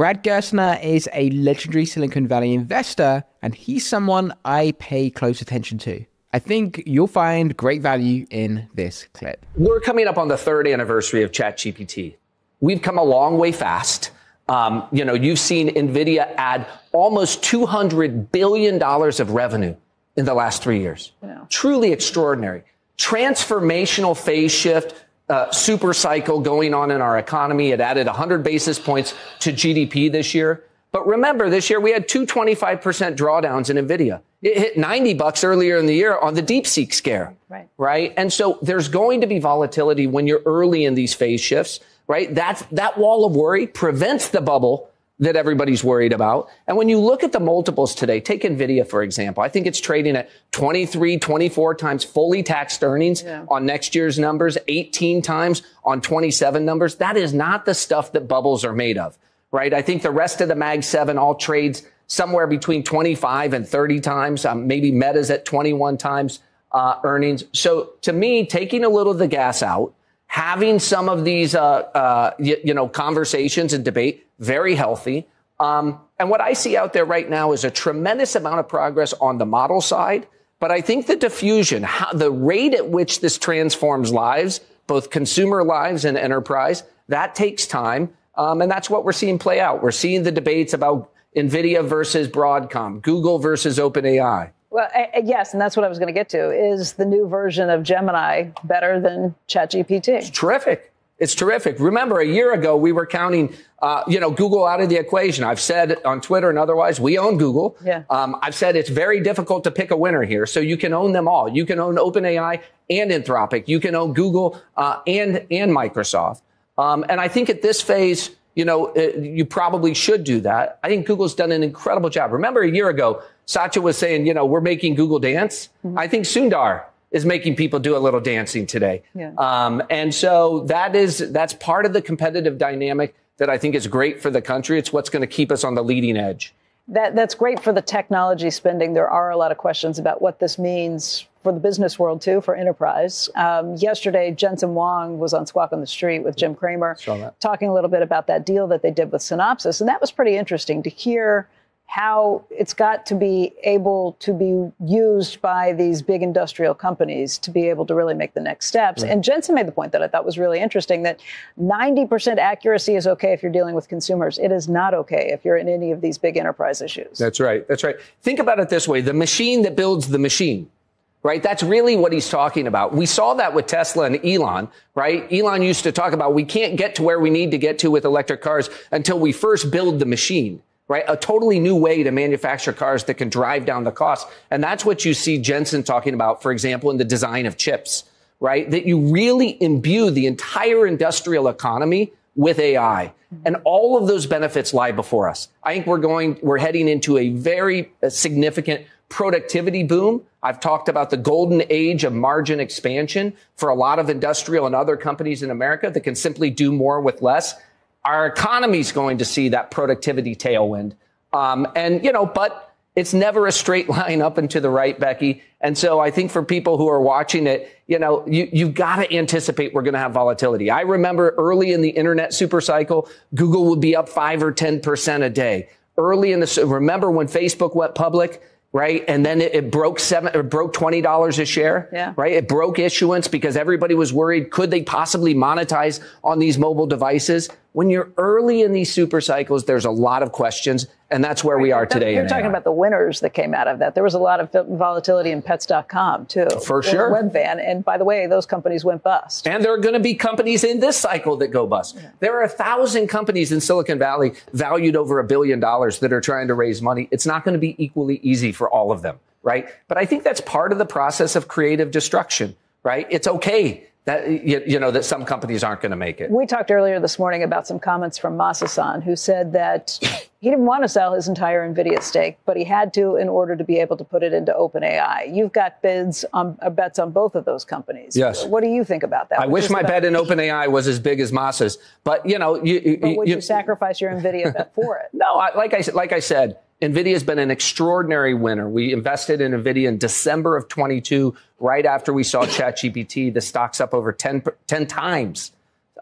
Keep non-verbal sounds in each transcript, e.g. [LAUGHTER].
Brad Gerstner is a legendary Silicon Valley investor, and he's someone I pay close attention to. I think you'll find great value in this clip. We're coming up on the third anniversary of ChatGPT. We've come a long way fast. Um, you know, you've seen NVIDIA add almost $200 billion of revenue in the last three years. Yeah. Truly extraordinary. Transformational phase shift, uh, super cycle going on in our economy. It added 100 basis points to GDP this year. But remember, this year we had two 25% drawdowns in NVIDIA. It hit 90 bucks earlier in the year on the DeepSeek scare. Right. Right. And so there's going to be volatility when you're early in these phase shifts, right? That's, that wall of worry prevents the bubble that everybody's worried about. And when you look at the multiples today, take Nvidia, for example. I think it's trading at 23, 24 times fully taxed earnings yeah. on next year's numbers, 18 times on 27 numbers. That is not the stuff that bubbles are made of, right? I think the rest of the Mag 7 all trades somewhere between 25 and 30 times. Um, maybe Meta's at 21 times uh, earnings. So to me, taking a little of the gas out, having some of these, uh, uh, you, you, know, conversations and debate, very healthy. Um, and what I see out there right now is a tremendous amount of progress on the model side. But I think the diffusion, how, the rate at which this transforms lives, both consumer lives and enterprise, that takes time. Um, and that's what we're seeing play out. We're seeing the debates about NVIDIA versus Broadcom, Google versus OpenAI. Well, yes, and that's what I was going to get to. Is the new version of Gemini better than ChatGPT? It's terrific. It's terrific. Remember, a year ago we were counting, uh, you know, Google out of the equation. I've said on Twitter and otherwise, we own Google. Yeah. Um, I've said it's very difficult to pick a winner here. So you can own them all. You can own OpenAI and Anthropic. You can own Google uh, and and Microsoft. Um, and I think at this phase, you know, uh, you probably should do that. I think Google's done an incredible job. Remember, a year ago, Satya was saying, you know, we're making Google dance. Mm-hmm. I think Sundar is making people do a little dancing today. Yeah. Um, and so that is, that's part of the competitive dynamic that I think is great for the country. It's what's going to keep us on the leading edge. That, that's great for the technology spending. There are a lot of questions about what this means for the business world too, for enterprise. Um, yesterday, Jensen Huang was on Squawk on the Street with Jim Cramer, talking a little bit about that deal that they did with Synopsys, and that was pretty interesting to hear how it's got to be able to be used by these big industrial companies to be able to really make the next steps. Right. And Jensen made the point that I thought was really interesting that 90% accuracy is okay if you're dealing with consumers. It is not okay if you're in any of these big enterprise issues. That's right. That's right. Think about it this way. The machine that builds the machine right? That's really what he's talking about. We saw that with Tesla and Elon, right? Elon used to talk about we can't get to where we need to get to with electric cars until we first build the machine right? A totally new way to manufacture cars that can drive down the cost. And that's what you see Jensen talking about, for example, in the design of chips, right? That you really imbue the entire industrial economy with AI. And all of those benefits lie before us. I think we're going, we're heading into a very uh, significant productivity boom. I've talked about the golden age of margin expansion for a lot of industrial and other companies in America that can simply do more with less our economy is going to see that productivity tailwind. Um, and, you know, but it's never a straight [LAUGHS] line up and to the right, Becky. And so I think for people who are watching it, you know, you, you've got to anticipate we're going to have volatility. I remember early in the internet super cycle, Google would be up five or 10% a day. Early in the, remember when Facebook went public? right? And then it, it, broke seven, it broke twenty dollars a share, yeah. right? It broke issuance because everybody was worried could they possibly monetize on these mobile devices? When you're early in these super cycles, there's a lot of questions, and that's where we are today. You're talking AI. about the winners that came out of that. There was a lot of volatility in Pets.com too, for sure. Webvan, and by the way, those companies went bust. And there are going to be companies in this cycle that go bust. Yeah. There are a thousand companies in Silicon Valley valued over a billion dollars that are trying to raise money. It's not going to be equally easy for all of them, right? But I think that's part of the process of creative destruction, right? It's okay that you, you, know that some companies aren't going to make it. We talked earlier this morning about some comments from Masa-san, who said that he didn't want to sell his entire Nvidia stake, but he had to in order to be able to put it into OpenAI. You've got bids on uh, bets on both of those companies. Yes. What do you think about that? I wish my bet in OpenAI was as big as Masa's, but you know, you, but would you, you sacrifice your Nvidia bet for it? [LAUGHS] no, I, like I like I said NVIDIA has been an extraordinary winner. We invested in NVIDIA in December of 22, right after we saw ChatGPT. The stock's up over 10, 10 times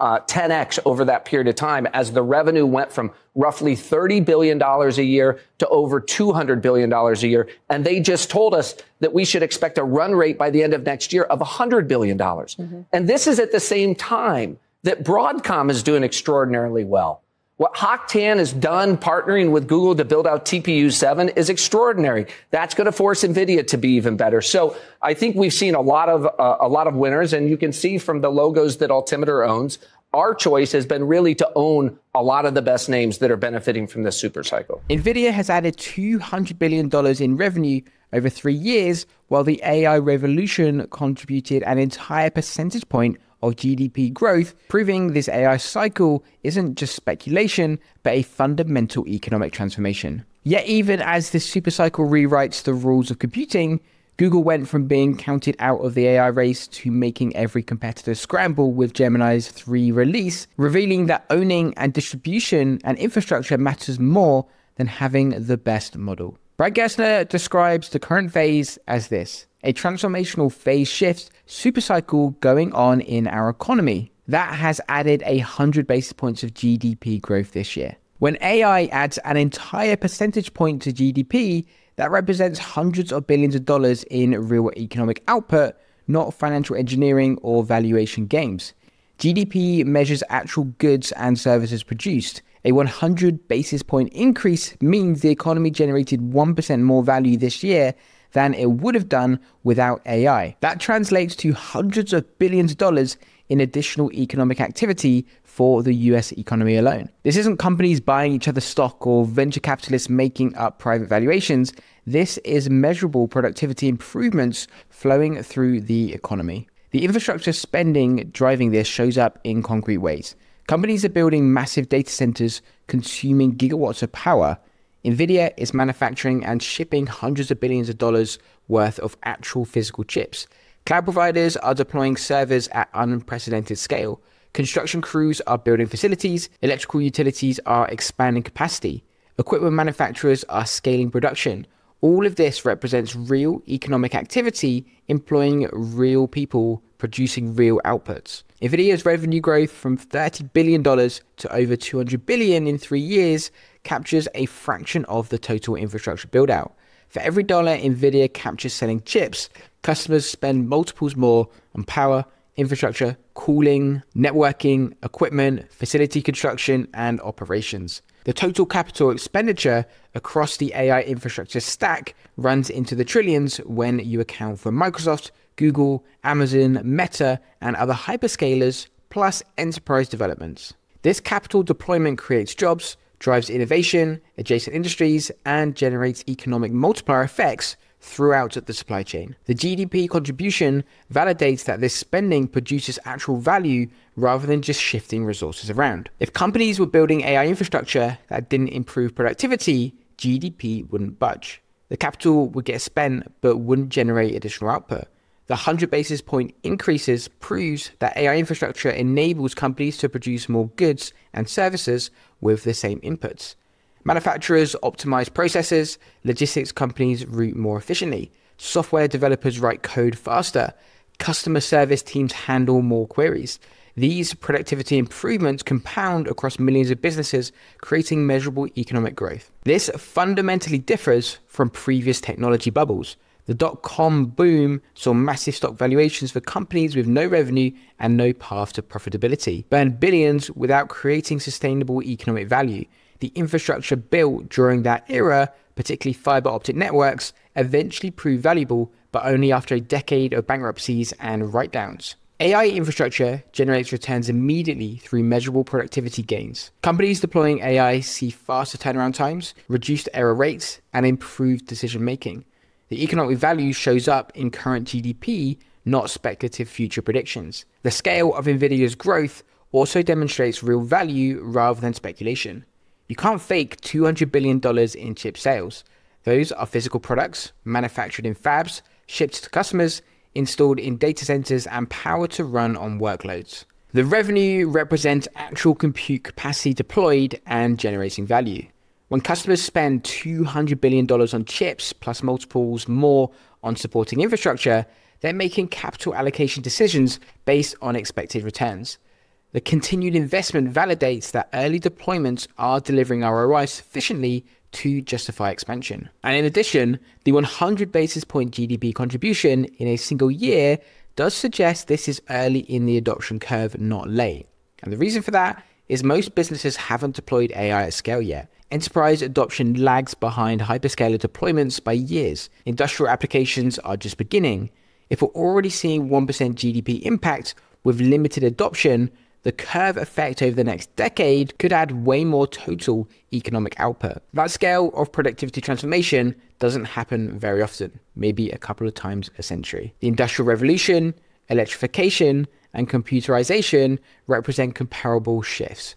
uh, 10x over that period of time as the revenue went from roughly $30 billion a year to over $200 billion a year. And they just told us that we should expect a run rate by the end of next year of $100 billion. Mm-hmm. And this is at the same time that Broadcom is doing extraordinarily well. What Hock Tan has done partnering with Google to build out TPU 7 is extraordinary. That's going to force NVIDIA to be even better. So I think we've seen a lot of, uh, a lot of winners and you can see from the logos that Altimeter owns, our choice has been really to own a lot of the best names that are benefiting from this super cycle. NVIDIA has added $200 billion in revenue over three years, while the AI revolution contributed an entire percentage point of GDP growth, proving this AI cycle isn't just speculation, but a fundamental economic transformation. Yet, even as this supercycle rewrites the rules of computing, Google went from being counted out of the AI race to making every competitor scramble with Gemini's 3 release, revealing that owning and distribution and infrastructure matters more than having the best model. Brad Gerstner describes the current phase as this a transformational phase shift supercycle going on in our economy that has added 100 basis points of GDP growth this year. When AI adds an entire percentage point to GDP, that represents hundreds of billions of dollars in real economic output, not financial engineering or valuation games. GDP measures actual goods and services produced. A 100 basis point increase means the economy generated 1% more value this year than it would have done without AI. That translates to hundreds of billions of dollars in additional economic activity for the US economy alone. This isn't companies buying each other's stock or venture capitalists making up private valuations. This is measurable productivity improvements flowing through the economy. The infrastructure spending driving this shows up in concrete ways. Companies are building massive data centers consuming gigawatts of power Nvidia is manufacturing and shipping hundreds of billions of dollars worth of actual physical chips. Cloud providers are deploying servers at unprecedented scale. Construction crews are building facilities. Electrical utilities are expanding capacity. Equipment manufacturers are scaling production. All of this represents real economic activity employing real people producing real outputs. Nvidia's revenue growth from $30 billion to over $200 billion in three years captures a fraction of the total infrastructure build out. For every dollar Nvidia captures selling chips, customers spend multiples more on power, infrastructure, cooling, networking, equipment, facility construction, and operations. The total capital expenditure across the AI infrastructure stack runs into the trillions when you account for Microsoft, Google, Amazon, Meta, and other hyperscalers, plus enterprise developments. This capital deployment creates jobs, drives innovation, adjacent industries, and generates economic multiplier effects throughout the supply chain. The GDP contribution validates that this spending produces actual value rather than just shifting resources around. If companies were building AI infrastructure that didn't improve productivity, GDP wouldn't budge. The capital would get spent but wouldn't generate additional output. The 100 basis point increases proves that AI infrastructure enables companies to produce more goods and services with the same inputs. Manufacturers optimize processes, logistics companies route more efficiently, software developers write code faster, customer service teams handle more queries. These productivity improvements compound across millions of businesses, creating measurable economic growth. This fundamentally differs from previous technology bubbles. The dot com boom saw massive stock valuations for companies with no revenue and no path to profitability, burned billions without creating sustainable economic value. The infrastructure built during that era, particularly fiber optic networks, eventually proved valuable, but only after a decade of bankruptcies and write downs. AI infrastructure generates returns immediately through measurable productivity gains. Companies deploying AI see faster turnaround times, reduced error rates, and improved decision making. The economic value shows up in current GDP, not speculative future predictions. The scale of Nvidia's growth also demonstrates real value rather than speculation. You can't fake $200 billion in chip sales. Those are physical products manufactured in fabs, shipped to customers, installed in data centers, and powered to run on workloads. The revenue represents actual compute capacity deployed and generating value. When customers spend $200 billion on chips plus multiples more on supporting infrastructure, they're making capital allocation decisions based on expected returns. The continued investment validates that early deployments are delivering ROI sufficiently to justify expansion. And in addition, the 100 basis point GDP contribution in a single year does suggest this is early in the adoption curve, not late. And the reason for that is most businesses haven't deployed AI at scale yet. Enterprise adoption lags behind hyperscaler deployments by years. Industrial applications are just beginning. If we're already seeing 1% GDP impact with limited adoption, the curve effect over the next decade could add way more total economic output. That scale of productivity transformation doesn't happen very often, maybe a couple of times a century. The Industrial Revolution, electrification, and computerization represent comparable shifts.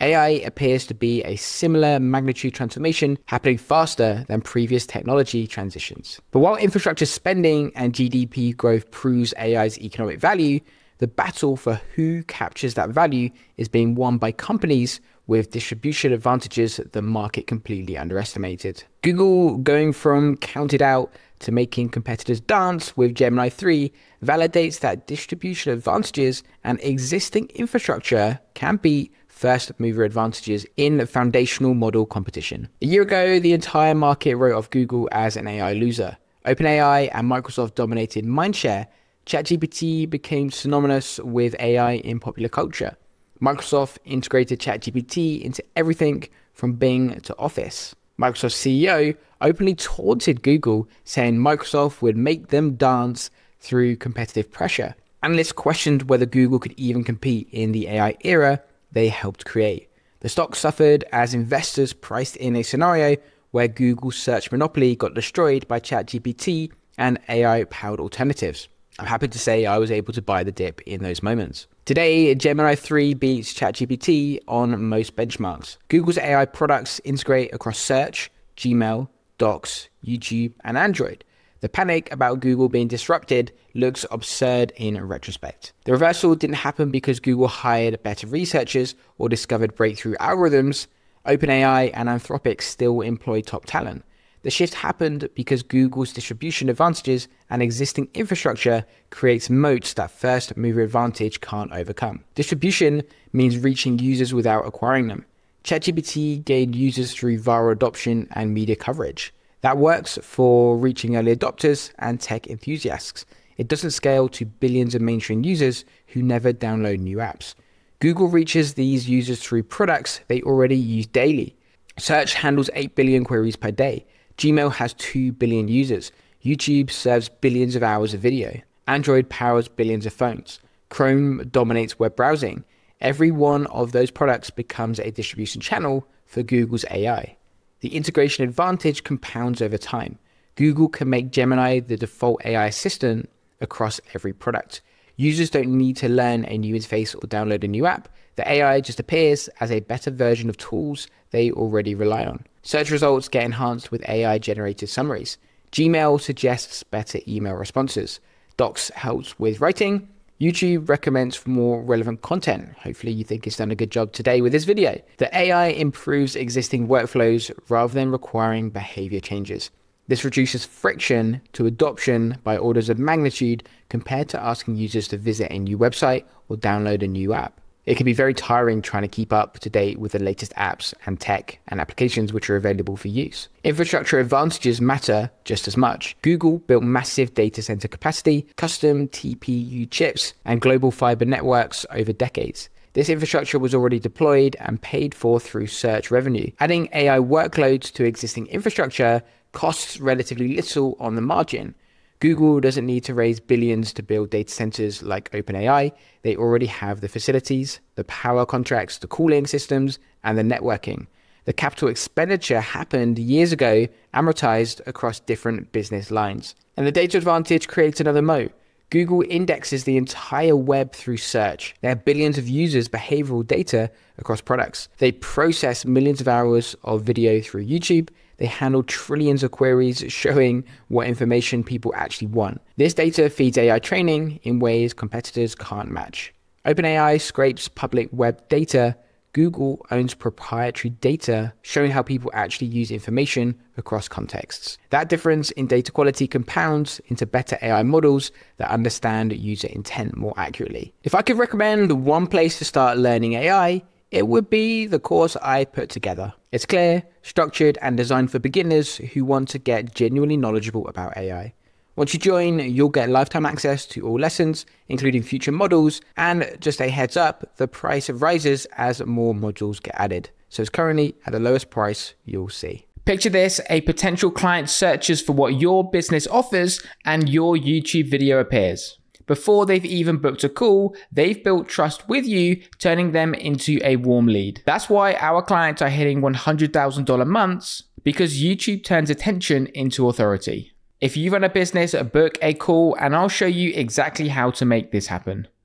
AI appears to be a similar magnitude transformation happening faster than previous technology transitions. But while infrastructure spending and GDP growth proves AI's economic value, the battle for who captures that value is being won by companies with distribution advantages the market completely underestimated. Google going from counted out to making competitors dance with Gemini 3 validates that distribution advantages and existing infrastructure can beat first mover advantages in foundational model competition. A year ago, the entire market wrote off Google as an AI loser. OpenAI and Microsoft dominated mindshare ChatGPT became synonymous with AI in popular culture. Microsoft integrated ChatGPT into everything from Bing to Office. Microsoft's CEO openly taunted Google, saying Microsoft would make them dance through competitive pressure. Analysts questioned whether Google could even compete in the AI era they helped create. The stock suffered as investors priced in a scenario where Google's search monopoly got destroyed by ChatGPT and AI powered alternatives. I'm happy to say I was able to buy the dip in those moments. Today, Gemini 3 beats ChatGPT on most benchmarks. Google's AI products integrate across search, Gmail, Docs, YouTube, and Android. The panic about Google being disrupted looks absurd in retrospect. The reversal didn't happen because Google hired better researchers or discovered breakthrough algorithms. OpenAI and Anthropic still employ top talent. The shift happened because Google's distribution advantages and existing infrastructure creates moats that first mover advantage can't overcome. Distribution means reaching users without acquiring them. ChatGPT gained users through viral adoption and media coverage. That works for reaching early adopters and tech enthusiasts. It doesn't scale to billions of mainstream users who never download new apps. Google reaches these users through products they already use daily. Search handles 8 billion queries per day. Gmail has 2 billion users. YouTube serves billions of hours of video. Android powers billions of phones. Chrome dominates web browsing. Every one of those products becomes a distribution channel for Google's AI. The integration advantage compounds over time. Google can make Gemini the default AI assistant across every product. Users don't need to learn a new interface or download a new app. The AI just appears as a better version of tools they already rely on. Search results get enhanced with AI generated summaries. Gmail suggests better email responses. Docs helps with writing. YouTube recommends more relevant content. Hopefully, you think it's done a good job today with this video. The AI improves existing workflows rather than requiring behavior changes. This reduces friction to adoption by orders of magnitude compared to asking users to visit a new website or download a new app. It can be very tiring trying to keep up to date with the latest apps and tech and applications which are available for use. Infrastructure advantages matter just as much. Google built massive data center capacity, custom TPU chips, and global fiber networks over decades. This infrastructure was already deployed and paid for through search revenue. Adding AI workloads to existing infrastructure costs relatively little on the margin. Google doesn't need to raise billions to build data centers like OpenAI. They already have the facilities, the power contracts, the cooling systems, and the networking. The capital expenditure happened years ago, amortized across different business lines. And the data advantage creates another moat. Google indexes the entire web through search. They have billions of users' behavioral data across products. They process millions of hours of video through YouTube they handle trillions of queries showing what information people actually want. This data feeds AI training in ways competitors can't match. OpenAI scrapes public web data. Google owns proprietary data showing how people actually use information across contexts. That difference in data quality compounds into better AI models that understand user intent more accurately. If I could recommend one place to start learning AI, it would be the course I put together. It's clear, structured, and designed for beginners who want to get genuinely knowledgeable about AI. Once you join, you'll get lifetime access to all lessons, including future models, and just a heads up, the price rises as more modules get added. So it's currently at the lowest price you'll see. Picture this a potential client searches for what your business offers, and your YouTube video appears. Before they've even booked a call, they've built trust with you, turning them into a warm lead. That's why our clients are hitting $100,000 months because YouTube turns attention into authority. If you run a business, book a call and I'll show you exactly how to make this happen.